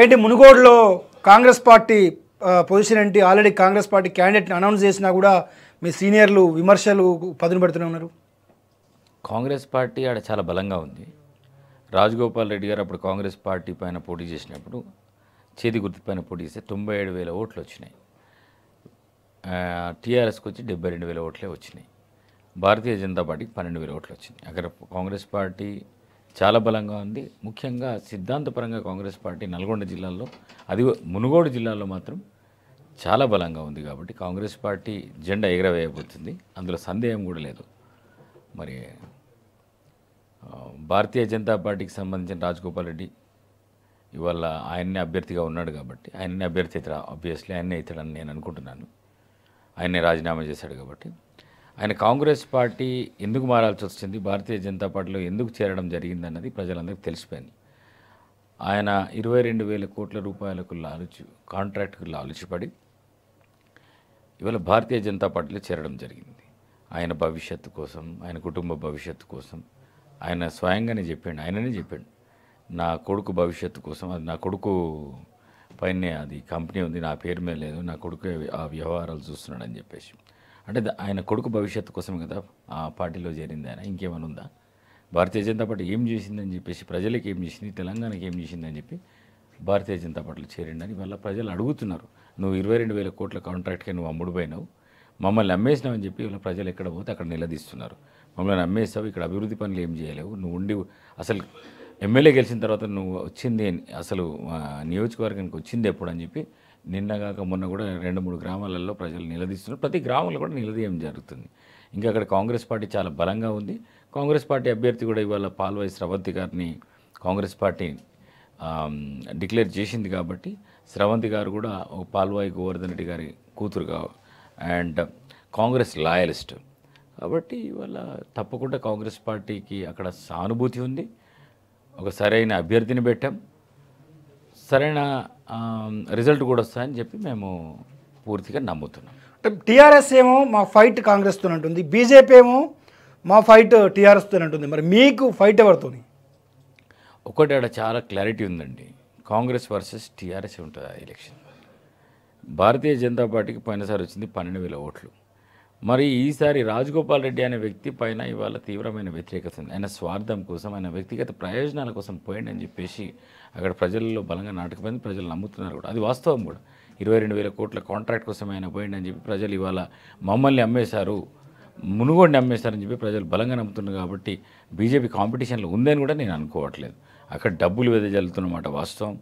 ఏంటి మునుగోడులో Congress party position ఏంటి? ఆల్రెడీ కాంగ్రెస్ పార్టీ క్యాండిడేట్ని అనౌన్స్ చేసినా కూడా మీ సీనియర్లు విమర్శలు పదును పెడుతూనే ఉన్నారు. కాంగ్రెస్ పార్టీ ఆడ చాలా బలంగా ఉంది. రాజగోపాల్ రెడ్డి గారు అప్పుడు కాంగ్రెస్ పార్టీ పైన పోటీ చేసినప్పుడు చేతి గుర్తు పైన పోటీ చేస్తే తొంభై ఏడు వేల ఓట్లు వచ్చినాయి. టీఆర్ఎస్కి వచ్చి డెబ్బై రెండు వేల ఓట్లే వచ్చినాయి. భారతీయ జనతా పార్టీకి పన్నెండు వేల ఓట్లు వచ్చినాయి. అక్కడ కాంగ్రెస్ పార్టీ చాలా బలంగా ఉంది. ముఖ్యంగా సిద్ధాంతపరంగా కాంగ్రెస్ పార్టీ నల్గొండ జిల్లాలో అది మునుగోడు జిల్లాలో మాత్రం చాలా బలంగా ఉంది కాబట్టి కాంగ్రెస్ పార్టీ జెండా ఎగరవేయబోతుంది. అందులో సందేహం కూడా లేదు. మరి భారతీయ జనతా పార్టీకి సంబంధించిన రాజగోపాల్ రెడ్డి ఇవాళ ఆయన్నే అభ్యర్థిగా ఉన్నాడు కాబట్టి ఆయన్నే అభ్యర్థి అవుతాడు ఆబ్వియస్లీ ఆయన్నే అవుతాడని నేను అనుకుంటున్నాను. ఆయన్నే రాజీనామా చేశాడు కాబట్టి. ఆయన కాంగ్రెస్ పార్టీ ఎందుకు మారాల్సి వచ్చింది? భారతీయ జనతా పార్టీలో ఎందుకు చేరడం జరిగిందన్నది ప్రజలందరికీ తెలిసిపోయింది. ఆయన ఇరవై రెండు వేల కోట్ల రూపాయలకు లాలుచు కాంట్రాక్ట్కు లాలుచిపడి ఇవాళ భారతీయ జనతా పార్టీలో చేరడం జరిగింది. ఆయన భవిష్యత్తు కోసం ఆయన కుటుంబ భవిష్యత్తు కోసం ఆయన స్వయంగానే చెప్పాడు ఆయననే చెప్పాడు నా కొడుకు భవిష్యత్తు కోసం అది నా కొడుకు పైనే అది కంపెనీ ఉంది నా పేరు మీద లేదు నా కొడుకు ఆ వ్యవహారాలు చూస్తున్నాడని చెప్పేసి. అంటే ఆయన కొడుకు భవిష్యత్తు కోసం కదా ఆ పార్టీలో చేరింది ఆయన ఇంకేమైనా ఉందా? భారతీయ జనతా పార్టీ ఏం చేసిందని చెప్పేసి ప్రజలకు ఏం చేసింది తెలంగాణకి ఏం చేసిందని చెప్పి భారతీయ జనతా పార్టీలో చేరిండని వాళ్ళ ప్రజలు అడుగుతున్నారు. నువ్వు ఇరవై రెండు వేల కోట్ల కాంట్రాక్ట్కి నువ్వు అమ్ముడుపోయినావు మమ్మల్ని అమ్మేసినావు అని చెప్పి వాళ్ళ ప్రజలు ఎక్కడ పోతే అక్కడ నిలదీస్తున్నారు. మమ్మల్ని అమ్మేస్తావు ఇక్కడ అభివృద్ధి పనులు ఏం చేయలేవు నువ్వు ఉండి అసలు ఎమ్మెల్యే గెలిచిన తర్వాత నువ్వు వచ్చింది అసలు నియోజకవర్గానికి వచ్చింది ఎప్పుడు అని చెప్పి నిన్నగాక మొన్న కూడా రెండు మూడు గ్రామాలలో ప్రజలు నిలదీస్తున్నారు. ప్రతి గ్రామంలో కూడా నిలదీయడం జరుగుతుంది. ఇంకా అక్కడ కాంగ్రెస్ పార్టీ చాలా బలంగా ఉంది. కాంగ్రెస్ పార్టీ అభ్యర్థి కూడా ఇవాళ పాల్వాయి స్రవంతి గారిని కాంగ్రెస్ పార్టీ డిక్లేర్ చేసింది కాబట్టి స్రవంతి గారు కూడా ఒక పాల్వాయి గోవర్ధన్ రెడ్డి గారి కూతురుగా అండ్ కాంగ్రెస్ లాయలిస్ట్. కాబట్టి ఇవాళ తప్పకుండా కాంగ్రెస్ పార్టీకి అక్కడ సానుభూతి ఉంది. ఒక సరైన అభ్యర్థిని పెట్టాం. సరైన రిజల్ట్ కూడా వస్తాయని చెప్పి మేము పూర్తిగా నమ్ముతున్నాం. అంటే టీఆర్ఎస్ ఏమో మా ఫైట్ కాంగ్రెస్తో అంటుంది బీజేపీ ఏమో మా ఫైట్ టీఆర్ఎస్తో అంటుంది మరి మీకు ఫైట్ ఎవరితోని? ఒకటి ఆడ చాలా క్లారిటీ ఉందండి. కాంగ్రెస్ వర్సెస్ టీఆర్ఎస్ ఉంటుంది ఆ ఎలక్షన్. భారతీయ జనతా పార్టీకి పోయినసారి వచ్చింది పన్నెండు వేల ఓట్లు. మరి ఈసారి రాజగోపాల్ రెడ్డి అనే వ్యక్తి పైన ఇవాళ తీవ్రమైన వ్యతిరేకత ఉంది. ఆయన స్వార్థం కోసం ఆయన వ్యక్తిగత ప్రయోజనాల కోసం పోయిండని చెప్పేసి అక్కడ ప్రజల్లో బలంగా నాటకపోయింది ప్రజలు నమ్ముతున్నారు కూడా. అది వాస్తవం కూడా. ఇరవై రెండు వేల కోట్ల కాంట్రాక్ట్ కోసం ఆయన పోయిండని చెప్పి ప్రజలు ఇవాళ మమ్మల్ని అమ్మేశారు మునుగోడిని అమ్మేశారని చెప్పి ప్రజలు బలంగా నమ్ముతున్నారు కాబట్టి బీజేపీ కాంపిటీషన్లో ఉందని కూడా నేను అనుకోవట్లేదు. అక్కడ డబ్బులు వెదజల్లుతున్నమాట వాస్తవం.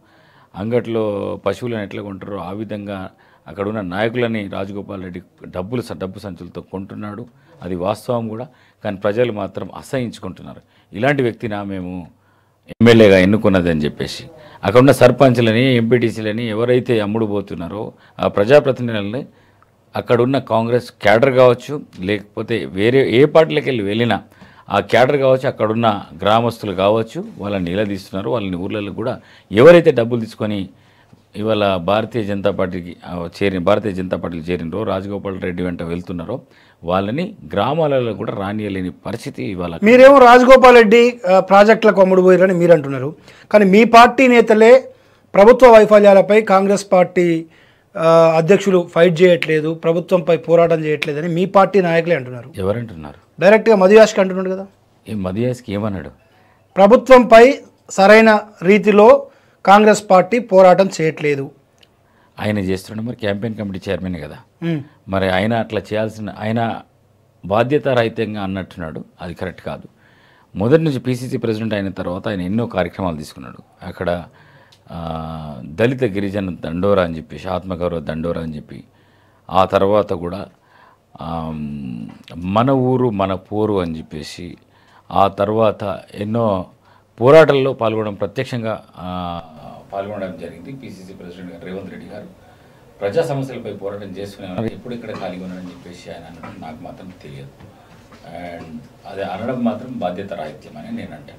అంగట్లో పశువులను ఎట్లా కొంటారో ఆ విధంగా అక్కడ ఉన్న నాయకులని రాజగోపాల్ రెడ్డి డబ్బులు డబ్బు సంచులతో కొంటున్నాడు. అది వాస్తవం కూడా. కానీ ప్రజలు మాత్రం అసహించుకుంటున్నారు. ఇలాంటి వ్యక్తినా మేము ఎమ్మెల్యేగా ఎన్నుకున్నదని చెప్పేసి. అక్కడ ఉన్న సర్పంచ్లని ఎంపీటీసీలని ఎవరైతే అమ్ముడు పోతున్నారో ఆ ప్రజాప్రతినిధులని అక్కడున్న కాంగ్రెస్ క్యాడర్ కావచ్చు లేకపోతే వేరే ఏ పార్టీలకు వెళ్ళి వెళ్ళినా ఆ క్యాడర్ కావచ్చు అక్కడున్న గ్రామస్తులు కావచ్చు వాళ్ళని నిలదీస్తున్నారు. వాళ్ళని ఊర్లలో కూడా ఎవరైతే డబ్బులు తీసుకొని ఇవాళ భారతీయ జనతా పార్టీకి చేరిన భారతీయ జనతా పార్టీకి చేరినరో రాజగోపాల్ రెడ్డి వెంట వెళ్తున్నారో వాళ్ళని గ్రామాలలో కూడా రానియలేని పరిస్థితి ఇవాళ మీరేమో రాజగోపాల్ రెడ్డి ప్రాజెక్టులకు అమ్ముడు పోయారని మీరు అంటున్నారు కానీ మీ పార్టీ నేతలే ప్రభుత్వ వైఫల్యాలపై కాంగ్రెస్ పార్టీ అధ్యక్షులు ఫైట్ చేయట్లేదు ప్రభుత్వంపై పోరాటం చేయట్లేదని మీ పార్టీ నాయకులే అంటున్నారు. ఎవరంటున్నారు? డైరెక్ట్గా మధుయాష్కి అంటున్నాడు కదా. ఈ మదియాస్కి ఏమన్నాడు? ప్రభుత్వంపై సరైన రీతిలో కాంగ్రెస్ పార్టీ పోరాటం చేయట్లేదు. ఆయన చేస్తున్నాడు మరి క్యాంపెయిన్ కమిటీ చైర్మన్ కదా. మరి ఆయన అట్లా చేయాల్సిన ఆయన బాధ్యతారహితంగా అన్నట్టున్నాడు. అది కరెక్ట్ కాదు. మొదటి నుంచి పీసీసీ ప్రెసిడెంట్ అయిన తర్వాత ఆయన ఎన్నో కార్యక్రమాలు తీసుకున్నాడు. అక్కడ దళిత గిరిజన దండోరా అని చెప్పేసి ఆత్మగౌరవ దండోరా అని చెప్పి ఆ తర్వాత కూడా మన ఊరు మన పోరు అని చెప్పేసి ఆ తర్వాత ఎన్నో పోరాటాల్లో పాల్గొనడం ప్రత్యక్షంగా పాల్గొనడం జరిగింది. పీసీసీ ప్రెసిడెంట్ గారు రేవంత్ రెడ్డి గారు. ప్రజా సమస్యలపై పోరాటం చేసుకునే ఎప్పుడు ఇక్కడ ఖాళీగా ఉన్నాడని చెప్పేసి ఆయన అనడం నాకు మాత్రం తెలియదు. అండ్ అది అనడం మాత్రం బాధ్యత రాహిత్యం అని నేను అంటాను.